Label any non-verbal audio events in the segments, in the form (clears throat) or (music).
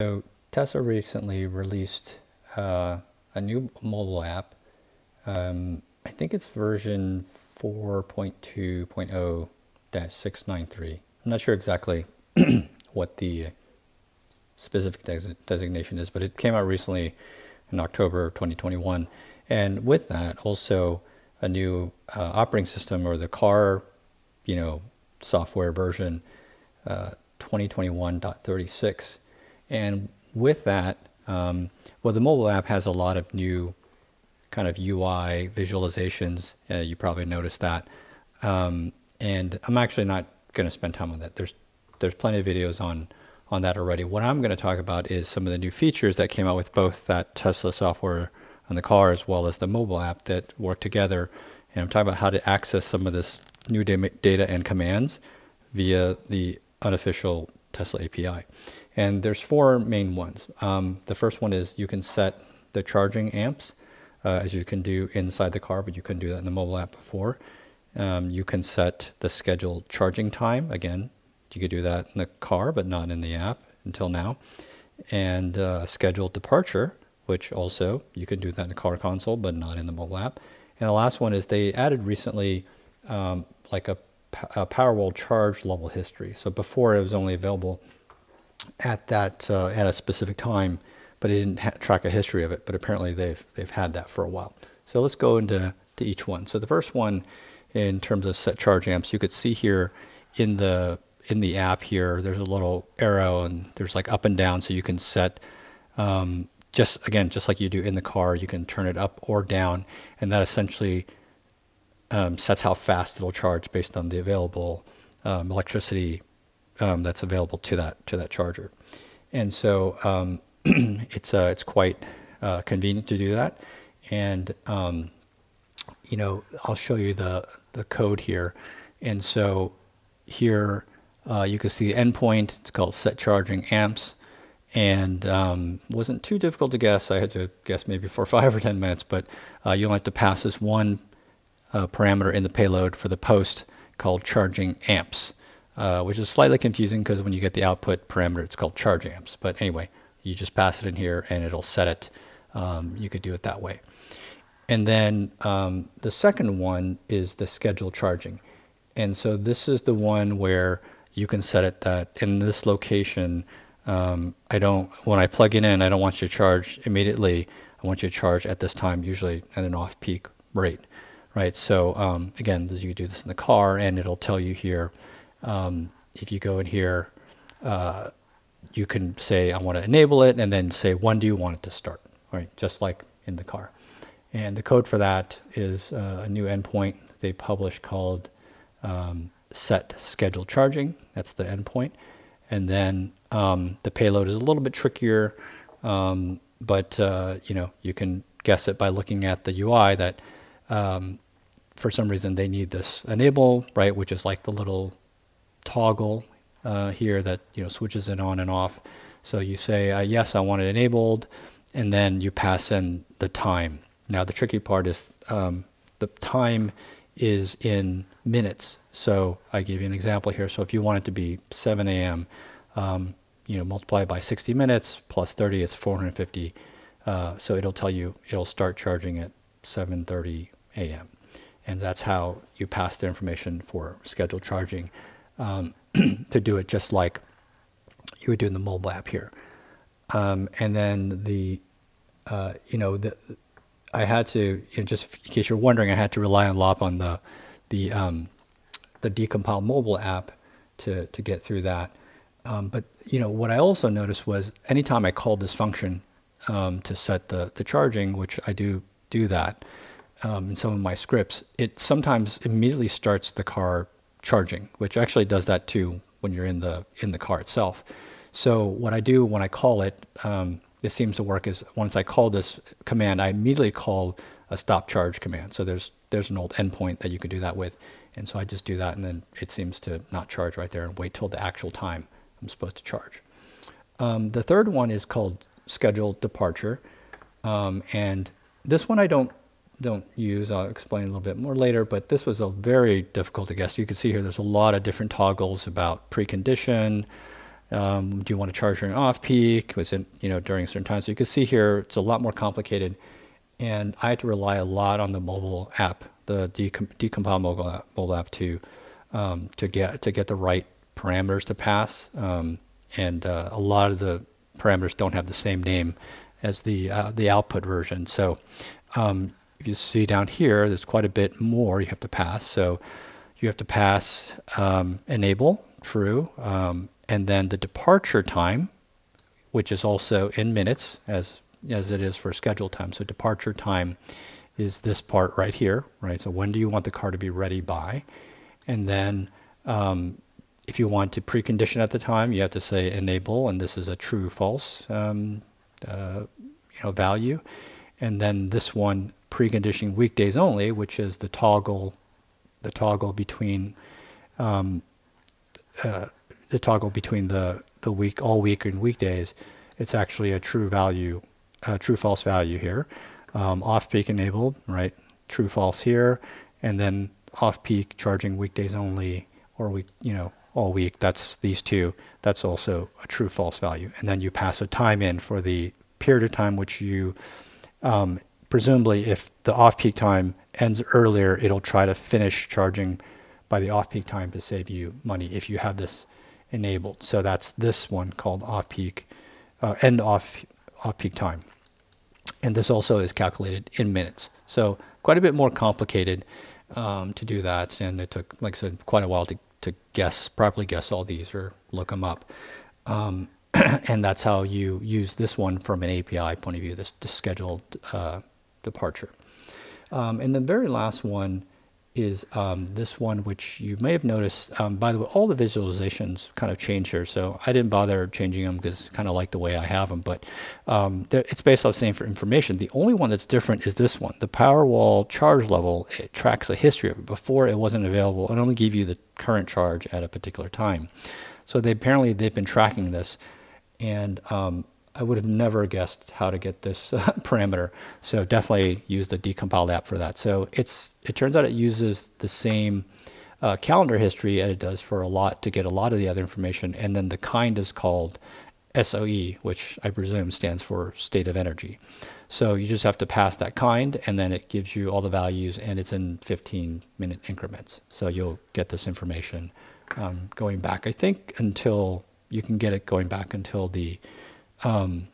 So Tesla recently released uh, a new mobile app. Um, I think it's version 4.2.0-693. I'm not sure exactly (clears throat) what the specific des designation is, but it came out recently in October of 2021. And with that, also a new uh, operating system or the car, you know, software version uh, 2021.36. And with that, um, well, the mobile app has a lot of new kind of UI visualizations. Uh, you probably noticed that. Um, and I'm actually not going to spend time on that. There's there's plenty of videos on on that already. What I'm going to talk about is some of the new features that came out with both that Tesla software on the car as well as the mobile app that work together. And I'm talking about how to access some of this new data and commands via the unofficial Tesla API. And there's four main ones. Um, the first one is you can set the charging amps uh, as you can do inside the car, but you couldn't do that in the mobile app before. Um, you can set the scheduled charging time. Again, you could do that in the car, but not in the app until now. And uh, scheduled departure, which also you can do that in the car console, but not in the mobile app. And the last one is they added recently um, like a, a Powerwall charge level history. So before it was only available at that uh, at a specific time, but it didn't track a history of it. But apparently they've they've had that for a while. So let's go into to each one. So the first one, in terms of set charge amps, you could see here in the in the app here, there's a little arrow and there's like up and down, so you can set um, just again just like you do in the car, you can turn it up or down, and that essentially um, sets how fast it'll charge based on the available um, electricity um, that's available to that to that charger. And so um, (clears throat) it's uh, it's quite uh, convenient to do that. And um, you know, I'll show you the the code here. And so here uh, you can see the endpoint. It's called set charging amps, and um, wasn't too difficult to guess. I had to guess maybe for (laughs) five or ten minutes, but uh, you only have to pass this one uh, parameter in the payload for the post called charging amps uh, which is slightly confusing because when you get the output parameter, it's called charge amps. But anyway, you just pass it in here and it'll set it. Um, you could do it that way. And then um, the second one is the schedule charging. And so this is the one where you can set it that in this location, um, I don't, when I plug it in, I don't want you to charge immediately. I want you to charge at this time, usually at an off-peak rate, right? So um, again, as you do this in the car and it'll tell you here, um, if you go in here, uh, you can say, I want to enable it, and then say, when do you want it to start, right? Just like in the car. And the code for that is uh, a new endpoint they published called um, set schedule charging. That's the endpoint. And then um, the payload is a little bit trickier, um, but uh, you know you can guess it by looking at the UI that um, for some reason they need this enable, right, which is like the little toggle uh, here that you know switches it on and off. So you say, uh, yes, I want it enabled, and then you pass in the time. Now the tricky part is um, the time is in minutes. So I give you an example here. So if you want it to be 7 a.m., um, you know, multiply by 60 minutes plus 30, it's 450. Uh, so it'll tell you it'll start charging at 7:30 a.m. And that's how you pass the information for scheduled charging um, (clears throat) to do it just like you would do in the mobile app here. Um, and then the, uh, you know, the, I had to, you know, just in case you're wondering, I had to rely on lot on the, the, um, the decompiled mobile app to, to get through that. Um, but, you know, what I also noticed was anytime I called this function um, to set the, the charging, which I do do that um, in some of my scripts, it sometimes immediately starts the car charging, which actually does that too when you're in the in the car itself. So what I do when I call it, um, it seems to work is once I call this command, I immediately call a stop charge command. So there's there's an old endpoint that you could do that with, and so I just do that, and then it seems to not charge right there and wait till the actual time I'm supposed to charge. Um, the third one is called scheduled departure, um, and this one I don't don't use. I'll explain a little bit more later, but this was a very difficult to guess. You can see here there's a lot of different toggles about precondition, Um, do you want to charge during off peak? Was it you know during certain times? So you can see here it's a lot more complicated, and I had to rely a lot on the mobile app, the decompile mobile app, mobile app to um, to get to get the right parameters to pass. Um, and uh, a lot of the parameters don't have the same name as the uh, the output version. So um, if you see down here, there's quite a bit more you have to pass. So you have to pass um, enable true, um, and then the departure time, which is also in minutes as as it is for schedule time. So departure time is this part right here, right? So when do you want the car to be ready by? And then um, if you want to precondition at the time, you have to say enable, and this is a true false um, uh, you know value. And then this one preconditioning weekdays only, which is the toggle, the toggle between um, uh, the toggle between the the week all week and weekdays. It's actually a true value, a true false value here. Um, off peak enabled, right? True false here, and then off peak charging weekdays only, or week you know all week, that's these two, that's also a true false value. And then you pass a time in for the period of time which you, um, presumably if the off-peak time ends earlier, it'll try to finish charging by the off-peak time to save you money if you have this enabled. So that's this one called off-peak, uh, end off, off-peak time. And this also is calculated in minutes. So quite a bit more complicated um, to do that. And it took, like I said, quite a while to to guess, properly guess all these or look them up. Um, (clears throat) and that's how you use this one from an API point of view, this, this scheduled uh, departure. Um, and the very last one is um, this one, which you may have noticed. Um, by the way, all the visualizations kind of change here, so I didn't bother changing them because kind of like the way I have them. But um, it's based on the same for information. The only one that's different is this one. The Powerwall charge level it tracks a history of it. Before it wasn't available. It only gave you the current charge at a particular time. So they apparently they've been tracking this, and um, I would have never guessed how to get this uh, (laughs) parameter. So definitely use the decompiled app for that. So it's it turns out it uses the same uh, calendar history as it does for a lot to get a lot of the other information. And then the kind is called SOE, which I presume stands for state of energy. So you just have to pass that kind and then it gives you all the values and it's in 15 minute increments. So you'll get this information um, going back, I think until you can get it going back until the um,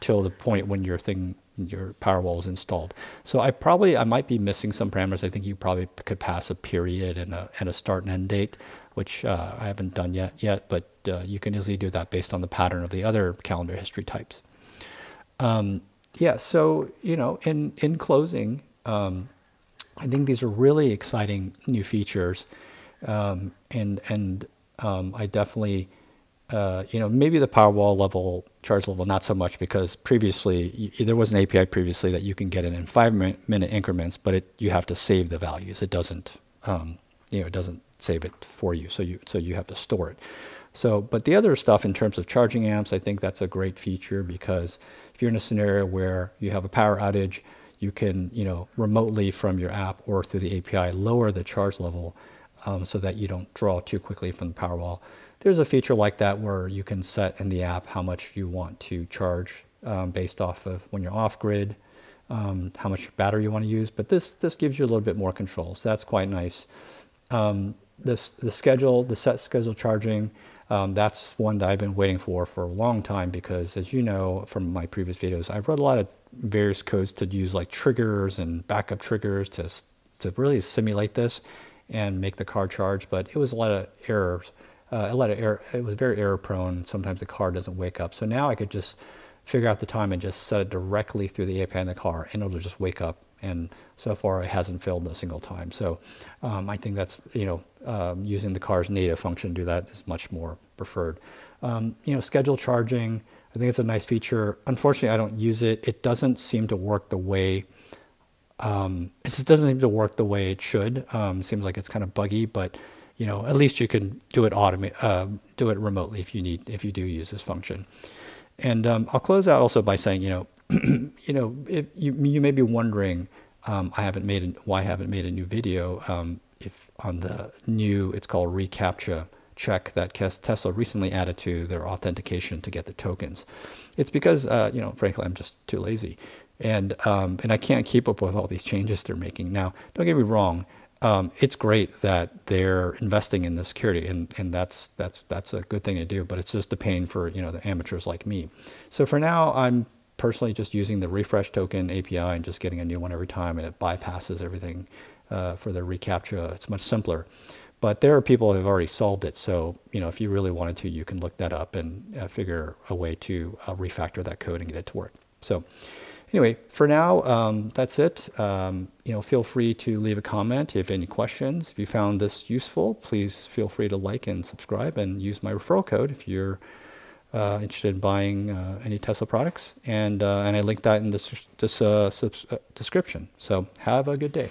till the point when your thing your Powerwall is installed. So I probably I might be missing some parameters. I think you probably could pass a period and a and a start and end date, which uh, I haven't done yet yet. But uh, you can easily do that based on the pattern of the other calendar history types. Um, yeah. So you know, in in closing, um, I think these are really exciting new features, um, and and um, I definitely uh, you know, maybe the Powerwall level, charge level, not so much because previously there was an API previously that you can get it in five minute increments, but it, you have to save the values. It doesn't, um, you know, it doesn't save it for you. So you, so you have to store it. So, but the other stuff in terms of charging amps, I think that's a great feature because if you're in a scenario where you have a power outage, you can, you know, remotely from your app or through the API lower the charge level um, so that you don't draw too quickly from the Powerwall there's a feature like that where you can set in the app how much you want to charge um, based off of when you're off grid, um, how much battery you want to use. But this this gives you a little bit more control, so that's quite nice. Um, this the schedule, the set schedule charging. Um, that's one that I've been waiting for for a long time because, as you know from my previous videos, I've wrote a lot of various codes to use like triggers and backup triggers to to really simulate this and make the car charge. But it was a lot of errors uh, a lot of error, it was very error prone. Sometimes the car doesn't wake up. So now I could just figure out the time and just set it directly through the API in the car and it'll just wake up. And so far it hasn't failed a single time. So um, I think that's, you know, um, using the car's native function to do that is much more preferred. Um, you know, schedule charging, I think it's a nice feature. Unfortunately, I don't use it. It doesn't seem to work the way um, it just doesn't seem to work the way it should. Um, seems like it's kind of buggy, but you know, at least you can do it automate, uh, do it remotely if you need, if you do use this function. And um, I'll close out also by saying, you know, (clears throat) you know, if you, you may be wondering, um, I haven't made, a, why I haven't made a new video. Um, if on the new, it's called reCAPTCHA check that Tesla recently added to their authentication to get the tokens. It's because, uh, you know, frankly, I'm just too lazy. And, um, and I can't keep up with all these changes they're making. Now, don't get me wrong. Um, it's great that they're investing in the security, and, and that's that's that's a good thing to do. But it's just a pain for you know the amateurs like me. So for now, I'm personally just using the refresh token API and just getting a new one every time, and it bypasses everything uh, for the reCAPTCHA. It's much simpler. But there are people who have already solved it. So, you know, if you really wanted to, you can look that up and uh, figure a way to uh, refactor that code and get it to work. So anyway, for now, um, that's it. Um, you know, feel free to leave a comment if you have any questions. If you found this useful, please feel free to like and subscribe and use my referral code if you're uh, interested in buying uh, any Tesla products. And, uh, and I linked that in this, this uh, uh, description. So have a good day.